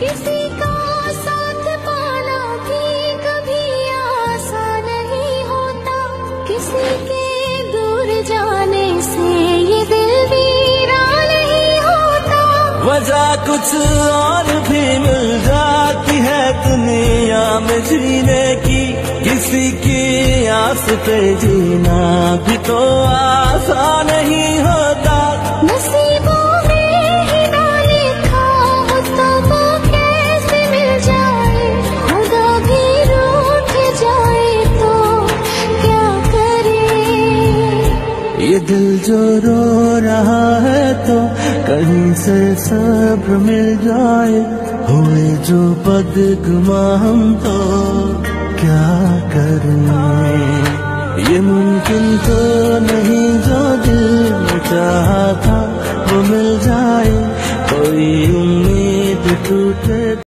किसी नहीं किसी के दूर जाने से ये दिल वजह कुछ और भी मिल जाती है दुनिया में जीने की। किसी की आस पे जीना भी तो आसान ये दिल जो रो रहा है तो कहीं से सब्र मिल जाए। हुए जो बदगुमा हम तो क्या करें ये मुमकिन तो नहीं जो दिल में था, वो मिल जाए। कोई उम्मीद टूटे